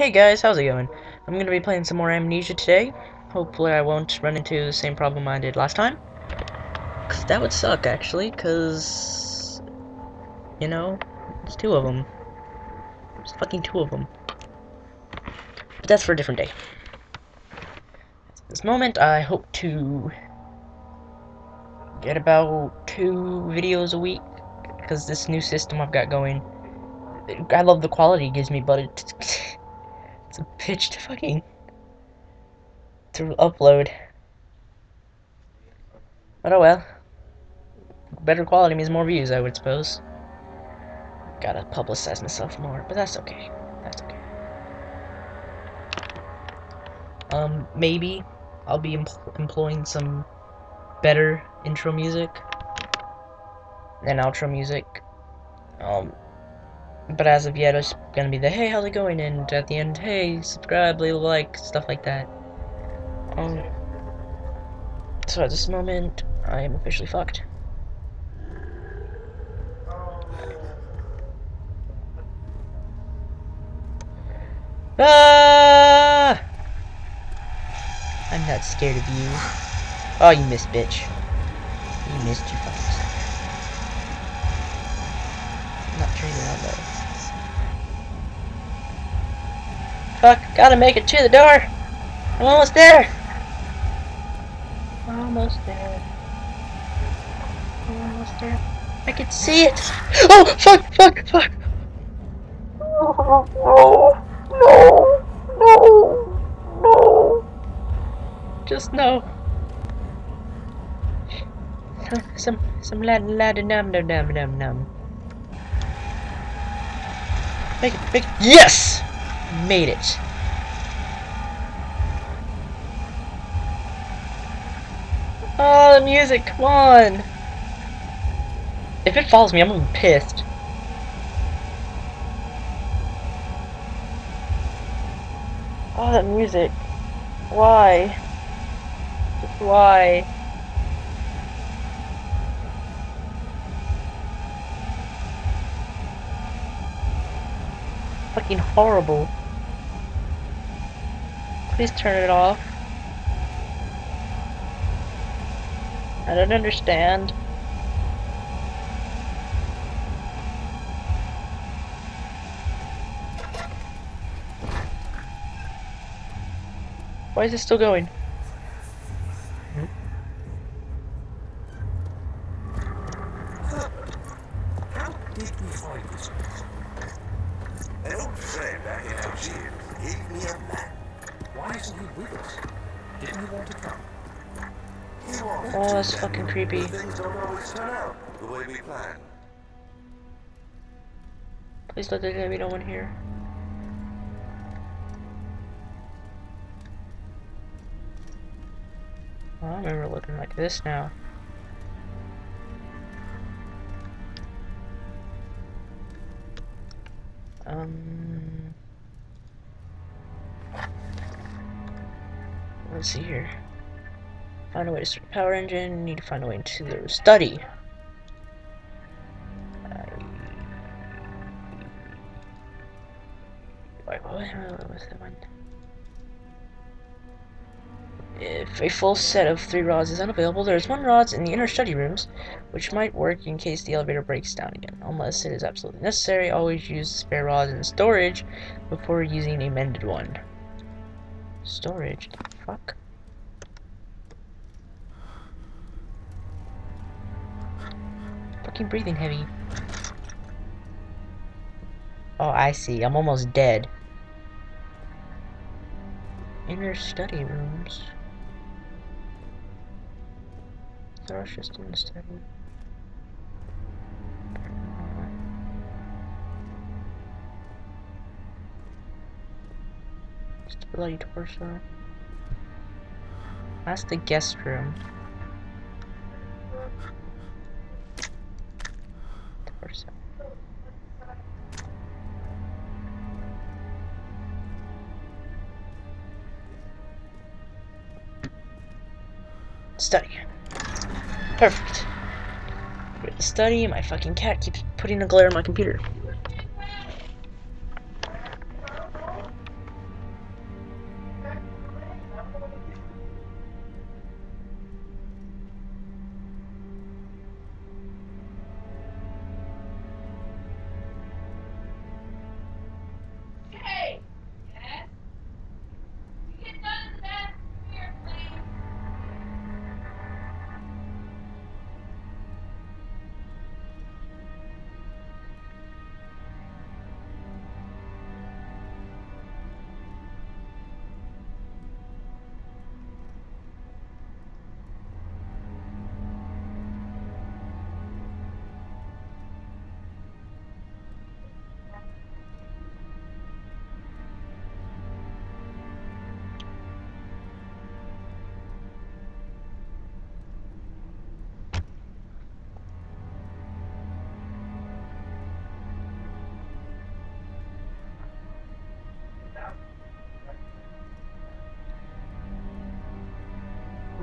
Hey guys, how's it going? I'm gonna be playing some more Amnesia today. Hopefully I won't run into the same problem I did last time. Cause that would suck actually, cause... You know, it's two of them. It's fucking two of them. But that's for a different day. At this moment, I hope to get about two videos a week because this new system I've got going I love the quality it gives me but it, it's a bitch to fucking to upload. But oh well. Better quality means more views I would suppose. Gotta publicize myself more but that's okay. That's okay. Um maybe I'll be empl employing some better intro music and outro music. Um, but as of yet, it's gonna be the hey, how's it going? And at the end, hey, subscribe, leave a like, stuff like that. Um, so at this moment, I am officially fucked. Ah! I'm not scared of you. Oh, you missed, bitch. You missed, you fucking not around, though. Fuck, gotta make it to the door! I'm almost there! Almost there. Almost there. I can see it! Oh, fuck, fuck, fuck! No, no, no, no, no. Just no. Some some lad lad num num num num num. Make it make it. Yes! Made it. Oh the music, come on! If it follows me, I'm gonna be pissed. Oh that music. Why? Why? Fucking horrible. Please turn it off. I don't understand. Why is it still going? Didn't want to come? Oh, that's fucking creepy. Please let there be no one here. I remember looking like this now. Um, let's see here. Find a way to start the power engine. Need to find a way to the study. Wait, what was that one? If a full set of three rods is unavailable, there is one rod in the inner study rooms, which might work in case the elevator breaks down again. Unless it is absolutely necessary, always use spare rods in storage before using a mended one. Storage? Fuck? Fucking breathing heavy. Oh, I see. I'm almost dead. Inner study rooms. They're just in the study. Bloody torso. That's the guest room. Study. Perfect. Study, my fucking cat keeps putting a glare on my computer.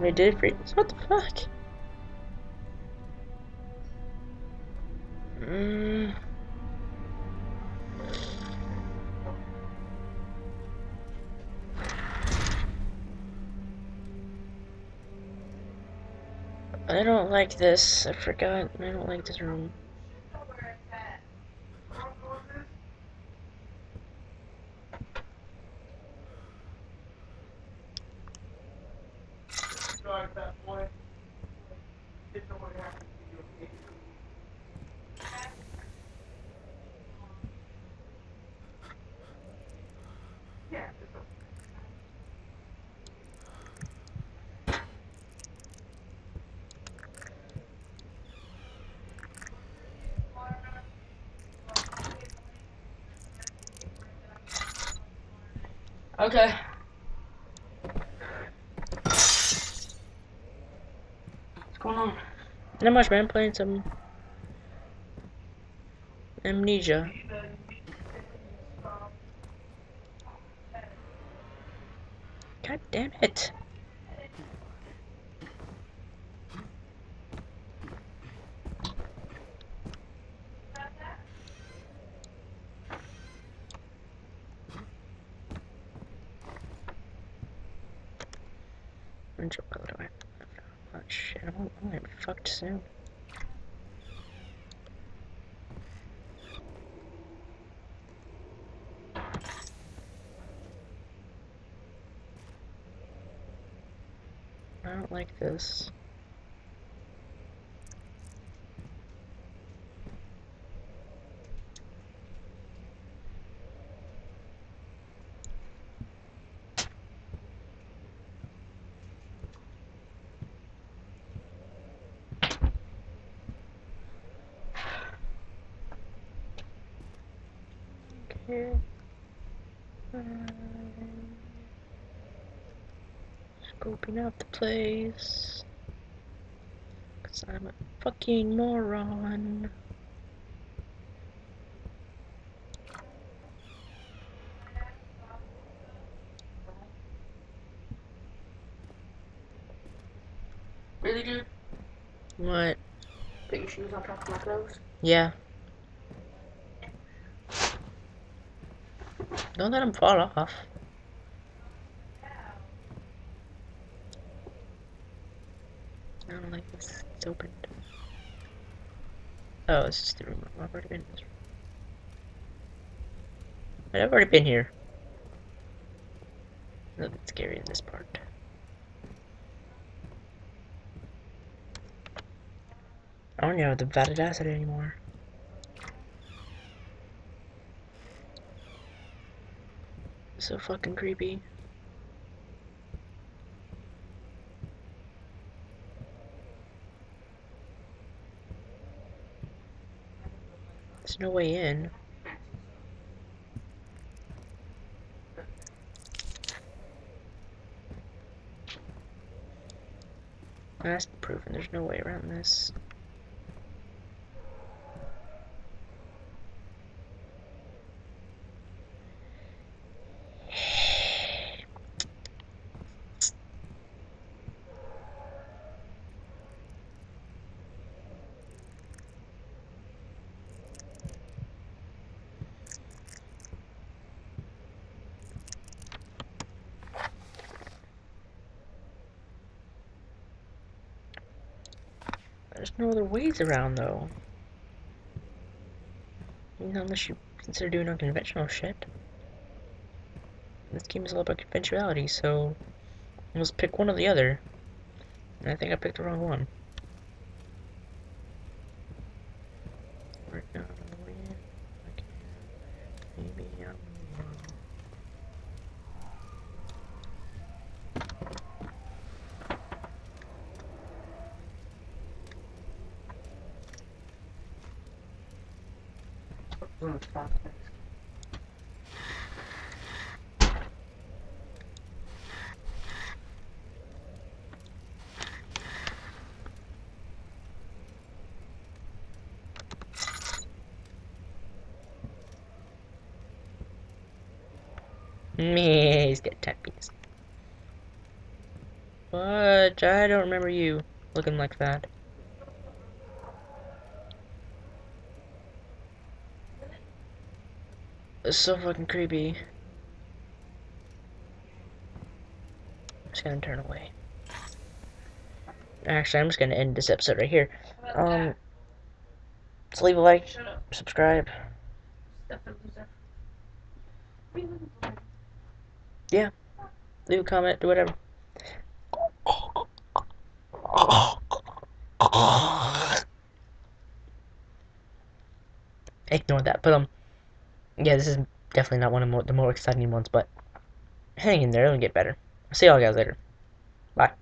They did freeze. What the fuck? Mm. I don't like this. I forgot. I don't like this room. Okay. What's going on? Not much, man. Playing some Amnesia. God damn it. I Oh shit, I'm fucked soon. I don't like this. Um, scoping out the place. Cause I'm a fucking moron. Really, dude? What? Put your shoes on top of my clothes? Yeah. Don't let him fall off. I don't like this. It's opened. Oh, it's just the room. I've already been in this room. I've already been here. Nothing scary in this part. I don't know the valid acid anymore. So fucking creepy. There's no way in. That's proven there's no way around this. There's no other ways around though. Know, unless you consider doing unconventional shit. This game is all about conventionality, so let's pick one or the other. And I think I picked the wrong one. Right now. Maybe I'm wrong. Mm, stop. Me, he's got tap penis. What? I don't remember you looking like that. It's so fucking creepy. I'm just gonna turn away. Actually, I'm just gonna end this episode right here. Um, so leave a like, subscribe. For? leave a comment, do whatever. Ignore that, but um, yeah, this is definitely not one of mo- the more exciting ones, but hang in there, it'll get better. See y'all guys later. Bye.